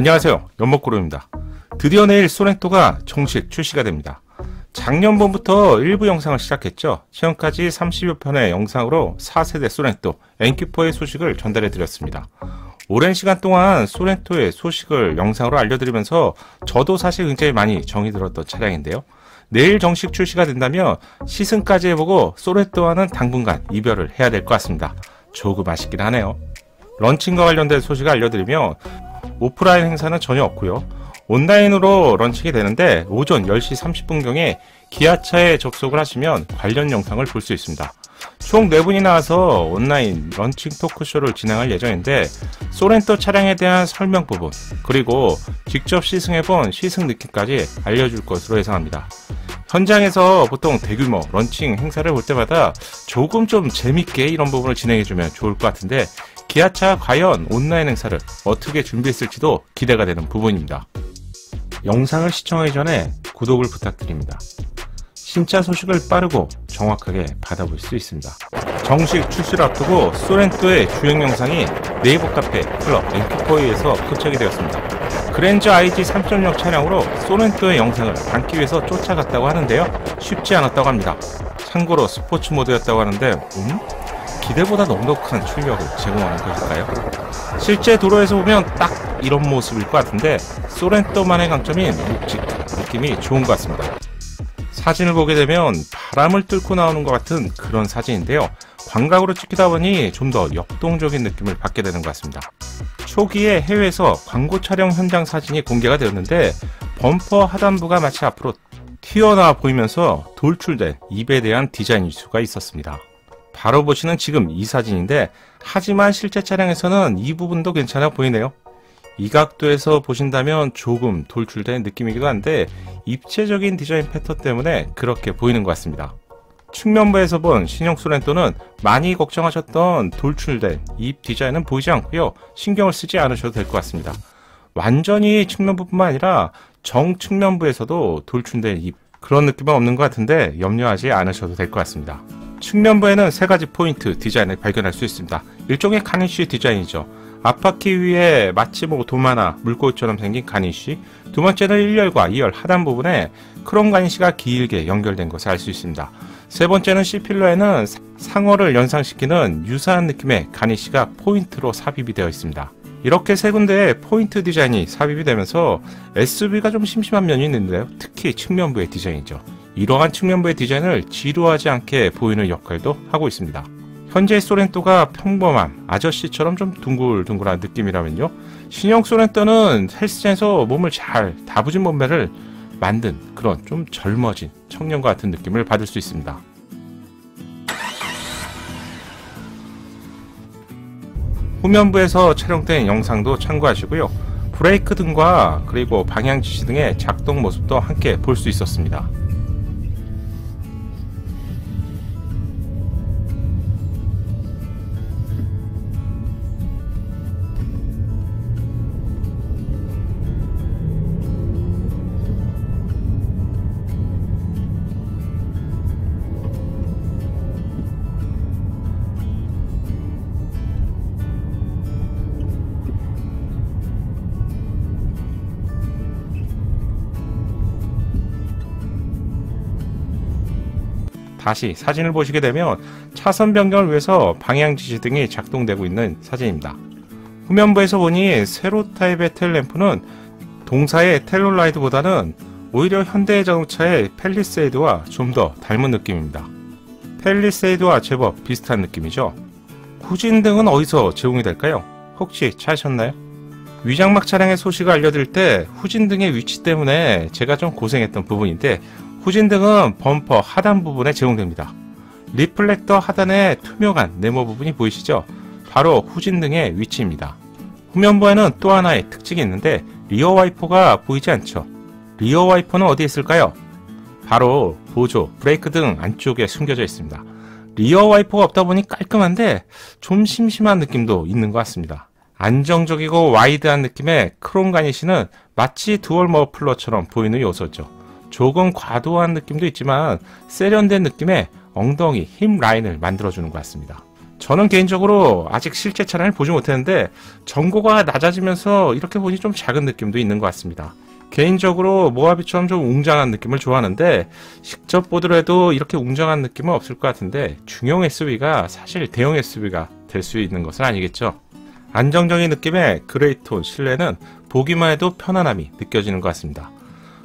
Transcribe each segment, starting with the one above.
안녕하세요. 연목구름입니다. 드디어 내일 소렌토가 정식 출시가 됩니다. 작년 봄부터 일부 영상을 시작했죠. 지금까지 30여 편의 영상으로 4세대 소렌토 엔큐포의 소식을 전달해 드렸습니다. 오랜 시간 동안 소렌토의 소식을 영상으로 알려드리면서 저도 사실 굉장히 많이 정이 들었던 차량인데요. 내일 정식 출시가 된다면 시승까지 해보고 소렌토와는 당분간 이별을 해야 될 것 같습니다. 조금 아쉽긴 하네요. 런칭과 관련된 소식을 알려드리면 오프라인 행사는 전혀 없고요. 온라인으로 런칭이 되는데 오전 10시 30분경에 기아차에 접속을 하시면 관련 영상을 볼 수 있습니다. 총 4분이 나와서 온라인 런칭 토크쇼를 진행할 예정인데 소렌토 차량에 대한 설명 부분 그리고 직접 시승해본 시승 느낌까지 알려줄 것으로 예상합니다. 현장에서 보통 대규모 런칭 행사를 볼 때마다 조금 좀 재밌게 이런 부분을 진행해주면 좋을 것 같은데 기아차 과연 온라인 행사를 어떻게 준비했을지도 기대가 되는 부분입니다. 영상을 시청하기 전에 구독을 부탁드립니다. 신차 소식을 빠르고 정확하게 받아볼 수 있습니다. 정식 출시를 앞두고 소렌토의 주행 영상이 네이버 카페 클럽 엔큐포이에서 포착이 되었습니다. 그랜저 IG 3.0 차량으로 소렌토의 영상을 담기 위해서 쫓아갔다고 하는데요. 쉽지 않았다고 합니다. 참고로 스포츠 모드였다고 하는데 음? 기대보다 넉넉한 출력을 제공하는 것일까요? 실제 도로에서 보면 딱 이런 모습일 것 같은데 소렌토만의 강점인 묵직한 느낌이 좋은 것 같습니다. 사진을 보게 되면 바람을 뚫고 나오는 것 같은 그런 사진인데요. 광각으로 찍히다 보니 좀 더 역동적인 느낌을 받게 되는 것 같습니다. 초기에 해외에서 광고 촬영 현장 사진이 공개가 되었는데 범퍼 하단부가 마치 앞으로 튀어나와 보이면서 돌출된 입에 대한 디자인일 수가 있었습니다. 바로 보시는 지금 이 사진인데 하지만 실제 차량에서는 이 부분도 괜찮아 보이네요. 이 각도에서 보신다면 조금 돌출된 느낌이기도 한데 입체적인 디자인 패턴 때문에 그렇게 보이는 것 같습니다. 측면부에서 본 신형 소렌토는 많이 걱정하셨던 돌출된 입 디자인은 보이지 않고요. 신경을 쓰지 않으셔도 될 것 같습니다. 완전히 측면부뿐만 아니라 정측면부에서도 돌출된 입 그런 느낌은 없는 것 같은데 염려하지 않으셔도 될 것 같습니다. 측면부에는 세 가지 포인트 디자인을 발견할 수 있습니다. 일종의 garnish 디자인이죠. 앞바퀴 위에 마치 뭐 도마나 물고기처럼 생긴 garnish 두 번째는 1열과 2열 하단 부분에 크롬 garnish가 길게 연결된 것을 알 수 있습니다. 세 번째는 C필러에는 상어를 연상시키는 유사한 느낌의 garnish가 포인트로 삽입이 되어 있습니다. 이렇게 세 군데에 포인트 디자인이 삽입이 되면서 SUV가 좀 심심한 면이 있는데요. 특히 측면부의 디자인이죠. 이러한 측면부의 디자인을 지루하지 않게 보이는 역할도 하고 있습니다. 현재 소렌토가 평범한 아저씨처럼 좀 둥글둥글한 느낌이라면요. 신형 소렌토는 헬스장에서 몸을 잘 다부진 몸매를 만든 그런 좀 젊어진 청년과 같은 느낌을 받을 수 있습니다. 후면부에서 촬영된 영상도 참고하시고요. 브레이크 등과 그리고 방향 지시 등의 작동 모습도 함께 볼 수 있었습니다. 다시 사진을 보시게 되면 차선 변경을 위해서 방향 지시 등이 작동되고 있는 사진입니다. 후면부에서 보니 세로 타입의 텔램프는 동사의 텔롤라이드보다는 오히려 현대 자동차의 펠리세이드와 좀 더 닮은 느낌입니다. 펠리세이드와 제법 비슷한 느낌이죠. 후진 등은 어디서 제공이 될까요? 혹시 찾으셨나요? 위장막 차량의 소식을 알려드릴 때 후진 등의 위치 때문에 제가 좀 고생했던 부분인데 후진 등은 범퍼 하단 부분에 제공됩니다. reflector 하단의 투명한 네모 부분이 보이시죠? 바로 후진 등의 위치입니다. 후면부에는 또 하나의 특징이 있는데 rear 와이퍼가 보이지 않죠? rear 와이퍼는 어디에 있을까요? 바로 보조, 브레이크 등 안쪽에 숨겨져 있습니다. rear 와이퍼가 없다 보니 깔끔한데 좀 심심한 느낌도 있는 것 같습니다. 안정적이고 wide한 느낌의 크롬 garnish는 마치 두얼 머플러처럼 보이는 요소죠. 조금 과도한 느낌도 있지만 세련된 느낌의 엉덩이 힙 라인을 만들어주는 것 같습니다. 저는 개인적으로 아직 실제 차량을 보지 못했는데 전고가 낮아지면서 이렇게 보니 좀 작은 느낌도 있는 것 같습니다. 개인적으로 모하비처럼 좀 웅장한 느낌을 좋아하는데 직접 보더라도 이렇게 웅장한 느낌은 없을 것 같은데 중형 SUV가 사실 대형 SUV가 될 수 있는 것은 아니겠죠. 안정적인 느낌의 그레이톤 실내는 보기만 해도 편안함이 느껴지는 것 같습니다.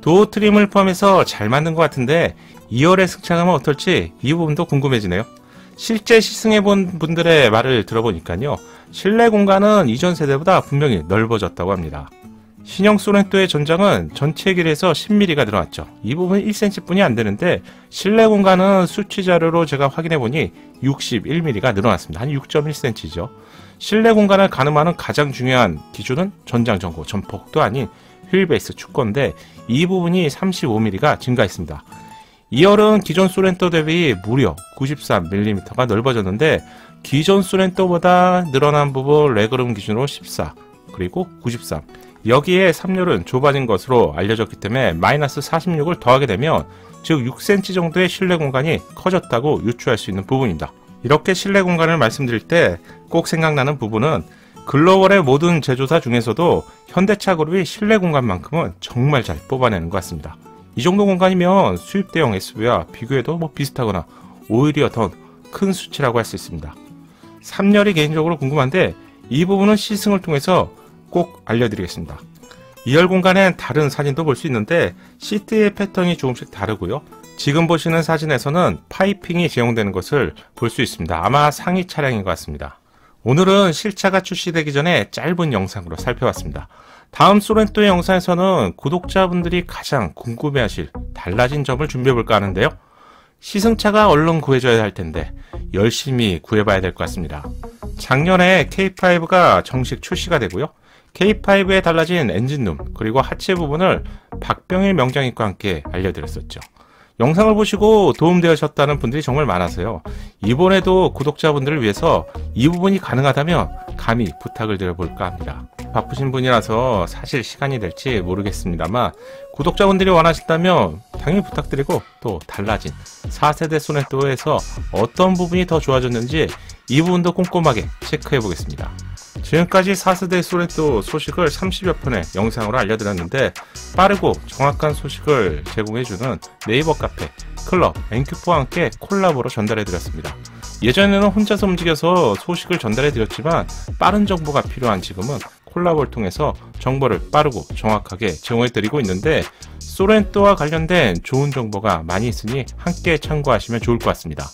도어 트림을 포함해서 잘 만든 것 같은데 2열의 승차감은 어떨지 이 부분도 궁금해지네요. 실제 시승해 본 분들의 말을 들어보니까요. 실내 공간은 이전 세대보다 분명히 넓어졌다고 합니다. 신형 소렌토의 전장은 전체 길이에서 10mm가 늘어났죠. 이 부분 1cm 뿐이 안 되는데 실내 공간은 수치 자료로 제가 확인해 보니 61mm가 늘어났습니다. 한 6.1cm죠. 실내 공간을 가늠하는 가장 중요한 기준은 전장 전고, 전폭도 아닌 휠베이스 축건데 이 부분이 35mm가 증가했습니다. 2열은 기존 소렌토 대비 무려 93mm가 넓어졌는데 기존 소렌토보다 늘어난 부분 레그룸 기준으로 14 그리고 93 여기에 3열은 좁아진 것으로 알려졌기 때문에 마이너스 46을 더하게 되면 즉 6cm 정도의 실내 공간이 커졌다고 유추할 수 있는 부분입니다. 이렇게 실내 공간을 말씀드릴 때 꼭 생각나는 부분은 글로벌의 모든 제조사 중에서도 현대차 그룹이 실내 공간만큼은 정말 잘 뽑아내는 것 같습니다. 이 정도 공간이면 수입 대형 SUV와 비교해도 뭐 비슷하거나 오히려 더 큰 수치라고 할 수 있습니다. 3열이 개인적으로 궁금한데 이 부분은 시승을 통해서 꼭 알려드리겠습니다. 2열 공간엔 다른 사진도 볼 수 있는데 시트의 패턴이 조금씩 다르고요. 지금 보시는 사진에서는 파이핑이 제공되는 것을 볼 수 있습니다. 아마 상위 차량인 것 같습니다. 오늘은 실차가 출시되기 전에 짧은 영상으로 살펴봤습니다. 다음 소렌토의 영상에서는 구독자분들이 가장 궁금해하실 달라진 점을 준비해볼까 하는데요. 시승차가 얼른 구해져야 할 텐데 열심히 구해봐야 될 것 같습니다. 작년에 K5가 정식 출시가 되고요. K5에 달라진 엔진룸 그리고 하체 부분을 박병일 명장님과 함께 알려드렸었죠. 영상을 보시고 도움되셨다는 분들이 정말 많아서요. 이번에도 구독자분들을 위해서 이 부분이 가능하다면 감히 부탁을 드려볼까 합니다. 바쁘신 분이라서 사실 시간이 될지 모르겠습니다만 구독자분들이 원하신다면 당연히 부탁드리고 또 달라진 4세대 소네토에서 어떤 부분이 더 좋아졌는지 이 부분도 꼼꼼하게 체크해 보겠습니다. 지금까지 4세대 소렌토 소식을 30여 편의 영상으로 알려드렸는데 빠르고 정확한 소식을 제공해주는 네이버 카페, 클럽, 엔큐포와 함께 콜라보로 전달해드렸습니다. 예전에는 혼자서 움직여서 소식을 전달해드렸지만 빠른 정보가 필요한 지금은 콜라보를 통해서 정보를 빠르고 정확하게 제공해드리고 있는데 소렌토와 관련된 좋은 정보가 많이 있으니 함께 참고하시면 좋을 것 같습니다.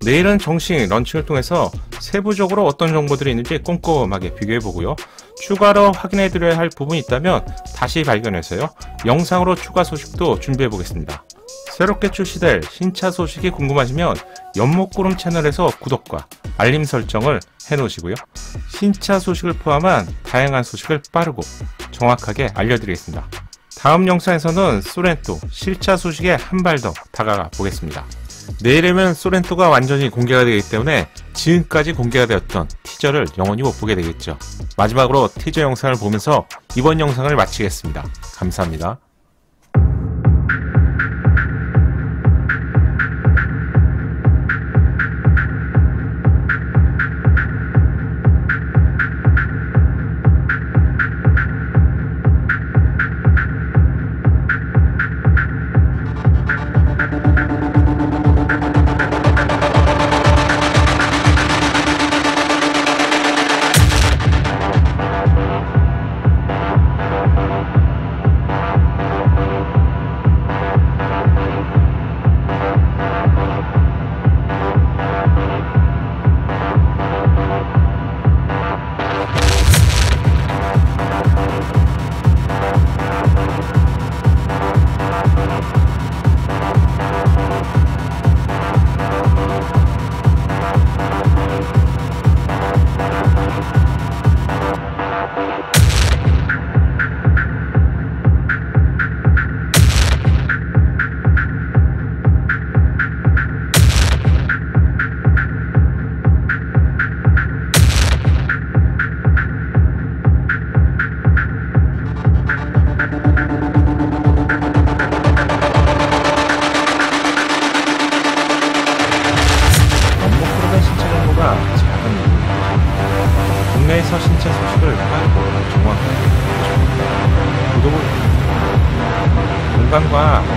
내일은 정식 런칭을 통해서 세부적으로 어떤 정보들이 있는지 꼼꼼하게 비교해 보고요. 추가로 확인해 드려야 할 부분이 있다면 다시 발견해서요. 영상으로 추가 소식도 준비해 보겠습니다. 새롭게 출시될 신차 소식이 궁금하시면 연목구름 채널에서 구독과 알림 설정을 해 놓으시고요. 신차 소식을 포함한 다양한 소식을 빠르고 정확하게 알려드리겠습니다. 다음 영상에서는 소렌토 실차 소식에 한 발 더 다가가 보겠습니다. 내일이면 소렌토가 완전히 공개가 되기 때문에 지금까지 공개가 되었던 티저를 영원히 못 보게 되겠죠. 마지막으로 티저 영상을 보면서 이번 영상을 마치겠습니다. 감사합니다. 빠르고